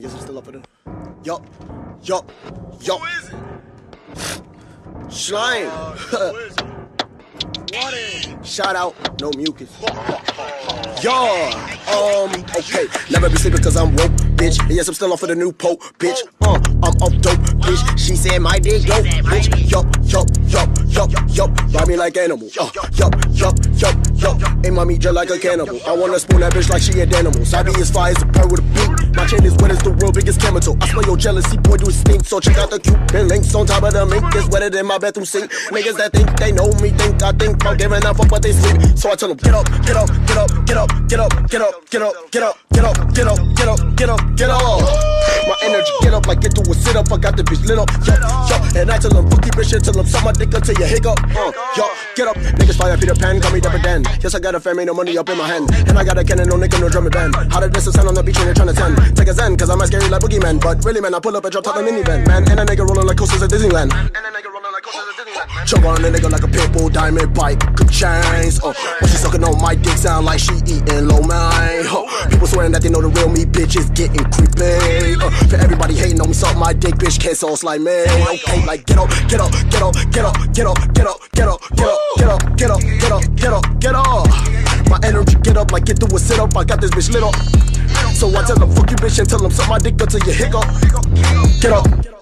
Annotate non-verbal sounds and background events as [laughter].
Yes, I'm still up for them. Yup, yup, yup. Who is it? Slime. Uh, who is [laughs] it? What is? Shout out, no mucus. Yeah, um, okay. Never be sleeping cause I'm woke, bitch. Yes, I'm still off for the new pope, bitch. Uh, I'm off dope, bitch. She said my dick yo, bitch. Me like animal. Uh, yup, yup, yup, yup. Aim on me just like a cannibal. I wanna spoon that bitch like she an animal. Sabi is fire as a bird with a beak. My chain is wet as the world biggest chemical. I smell your jealousy, boy, do it stink. So check out the Cuban links on top of the mink. It's wetter than my bathroom sink. Niggas that think they know me think I think about giving up but they sleep. So I tell them get up, get up, get up, get up, get up, get up, get up, get up, get up, get up, get up, get up, get up. My energy get up like get to a sit up. I got the bitch lit up, yo, yo. And I tell them fuck you bitch shit, tell them suck my dick until you hiccup. Uh, yo, get up, niggas fire Peter Pan, call me Dapper Dan. Yes, I got a fam, ain't no money up in my hand. And I got a cannon, no nigga, no drumming band. How did this sound on the beach when you're trying to ten? Take a zen, cause I'm as scary like boogeyman. But really, man, I pull up and drop top the minivan, man. And a nigga rolling like coasters at Disneyland. And a nigga rolling like coasters at Disneyland. Choke on a nigga like a pit bull, diamond bike, good chains. Uh, when she sucking on my dick, sound like she eating lo mein. Uh, people swearing that they know the real me, bitch is getting creepy. Suck my dick, bitch, can't sauce like me. Okay, like get up, get up, get up, get up, get up, get up, get up, get up, get up, get up, get up, get up, get up. My energy get up like get through a sit up. I got this bitch lit up. So I tell them fuck you bitch and tell them suck my dick until you hiccup. Get up.